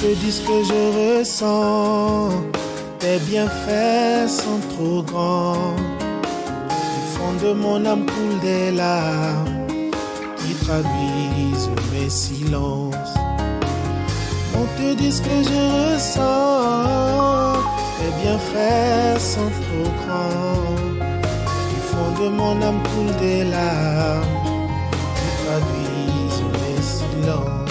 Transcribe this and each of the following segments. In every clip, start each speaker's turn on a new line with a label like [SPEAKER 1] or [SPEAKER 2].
[SPEAKER 1] te dit ce que je ressens. Tes bienfaits sont trop grands. Du fond de mon âme coule des larmes qui traduisent mes silences. On te dit ce que je ressens. Tes bienfaits sont trop grands. Du fond de mon âme coule des larmes qui traduisent mes silences.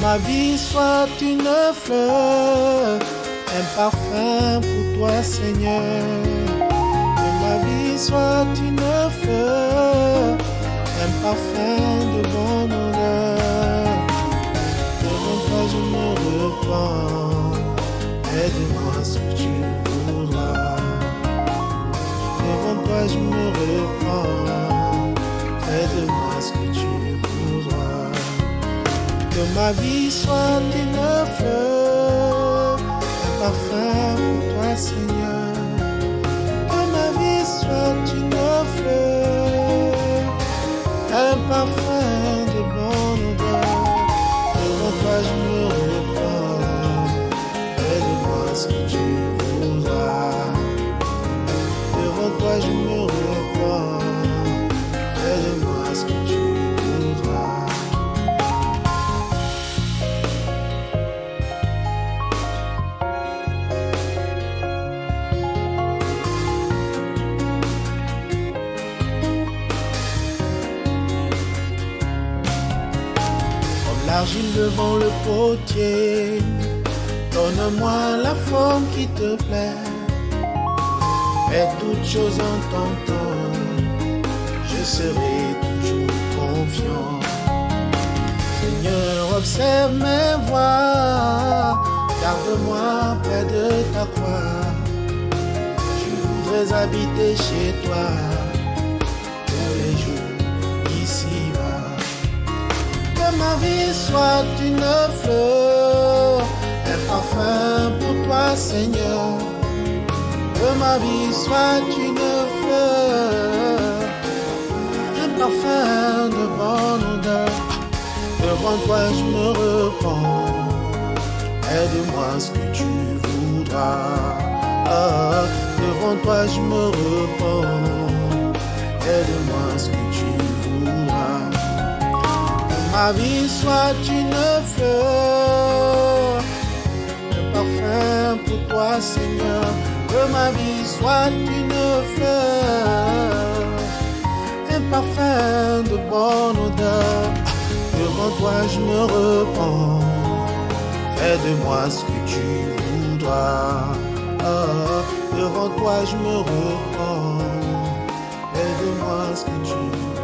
[SPEAKER 1] Ma vie soit une fleur, un parfum pour toi Seigneur. Que ma vie soit une fleur, un parfum de bonne odeur. Devant toi je me repens, aide-moi ce que tu voudras. Devant toi je me repens, aide-moi ma vie soit une fleur, un parfum pour toi, Seigneur. Que ma vie soit une fleur, un parfum de bonne odeur. Devant toi, je me repens. Aide-moi que tu voudras. Devant toi, je me l'argile devant le potier, donne-moi la forme qui te plaît. Fais toutes choses en ton temps, je serai toujours confiant. Seigneur, observe mes voies, garde-moi près de ta croix. Je voudrais habiter chez toi Que ma vie soit une fleur, un parfum pour toi, Seigneur. Que ma vie soit une fleur, un parfum de bonne odeur. Devant toi, je me repens. Aide-moi ce que tu voudras. Devant toi, je me repens. Aide-moi ce que. Ma vie soit une fleur, un parfum pour toi, Seigneur. Que ma vie soit une fleur, un parfum de bonne odeur. Devant toi, je me repens. Fais de moi ce que tu voudras. Ah, devant toi, je me repens. Fais de moi ce que tu